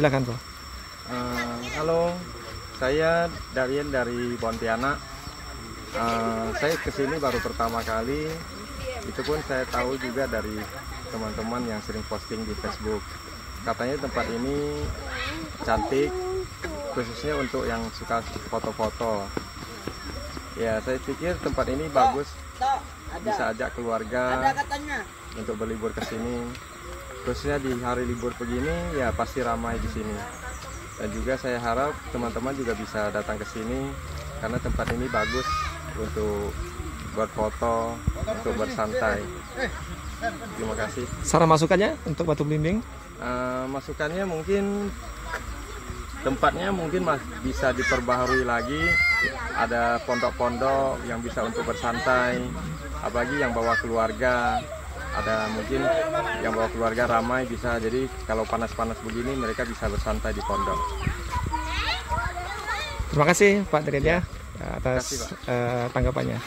Silakan Bro. Eh, halo, saya Darien dari Pontianak. Eh, saya ke sini baru pertama kali. Itu pun saya tahu juga dari teman-teman yang sering posting di Facebook. Katanya tempat ini cantik, khususnya untuk yang suka foto-foto. Ya, saya pikir tempat ini bagus. Bisa ajak keluarga untuk berlibur ke sini. Khususnya di hari libur begini, ya pasti ramai di sini dan juga saya harap teman-teman juga bisa datang ke sini karena tempat ini bagus untuk berfoto, untuk bersantai. Terima kasih. Saran masukannya untuk Batu Belimbing? Eh, masukannya mungkin tempatnya mungkin mas bisa diperbaharui lagi. Ada pondok-pondok yang bisa untuk bersantai, apalagi yang bawa keluarga. Ada mungkin yang bawa keluarga ramai bisa. Jadi kalau panas-panas begini mereka bisa bersantai di pondok. Terima kasih Pak Deden ya atas kasih, Pak. eh, tanggapannya.